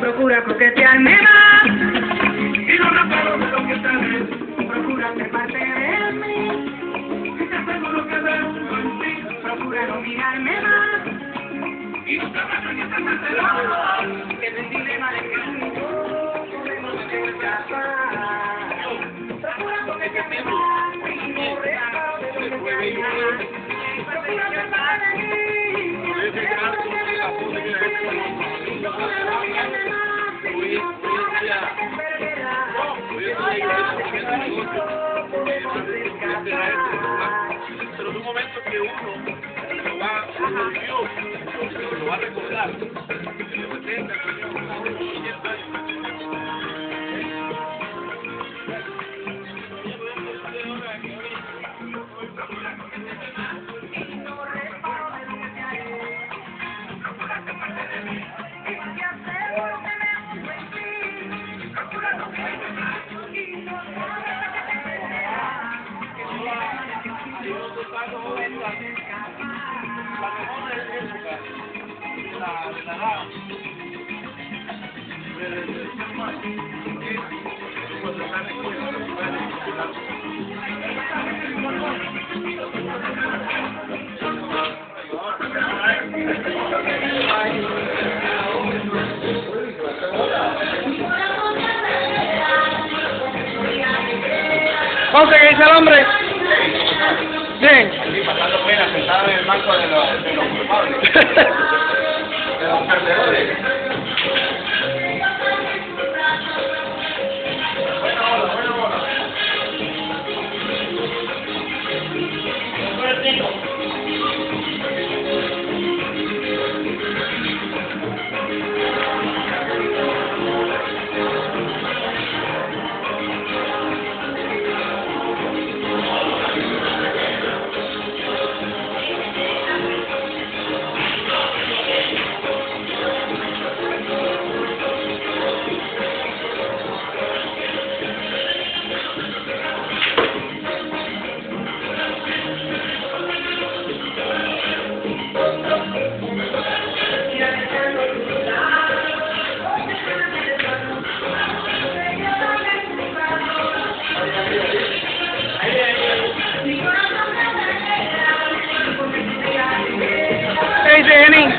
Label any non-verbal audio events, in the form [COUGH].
Procura coquetearme más. Y no reparo de lo que sabes. Procura ser parte de mí. Y te aseguro que veo en ti. Procura no mirarme más. Y nunca me permitas hacerlo. Que es el dilema de que no podemos escapar. Procura coquetearme más. Y no reparo de lo que más. Procura ser parte de mí. Que uno lo va, Dios, lo va a recordar. Que le José, ¿qué dice el hombre? Sí. Estoy pasando pena sentado en el banco de los, de los culpables, [LAUGHS] de los perdedores. Kenny.